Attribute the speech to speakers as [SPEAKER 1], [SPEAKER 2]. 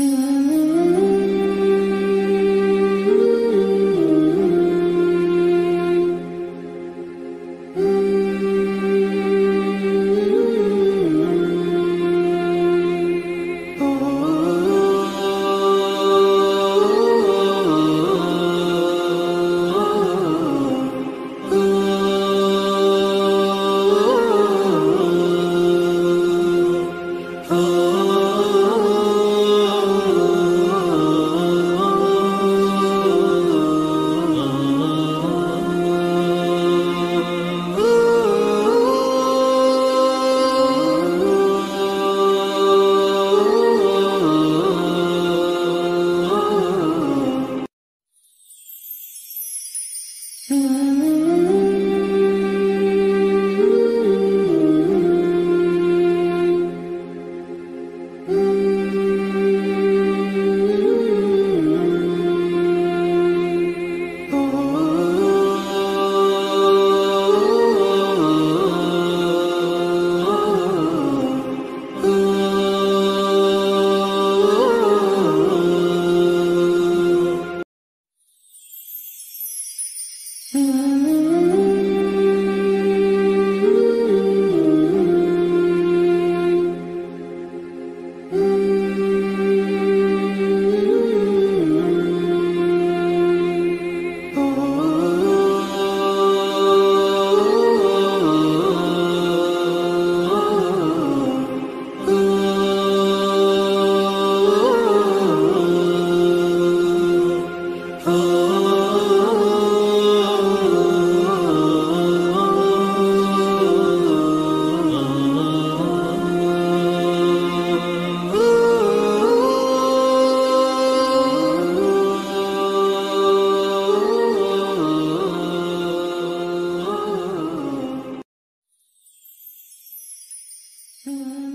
[SPEAKER 1] Mm-hmm.
[SPEAKER 2] Mm-hmm. Mm-hmm.